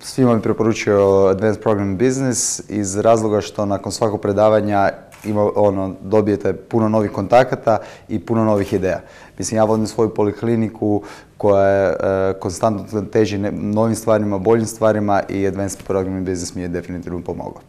Svima bi preporučio Advanced Program Business iz razloga što nakon svakog predavanja ima, ono, dobijete puno novih kontakata i puno novih ideja. Mislim, ja vodim svoju polikliniku koja je e, konstantno teži novim stvarima, boljim stvarima i Advanced Program Business mi je definitivno pomogao.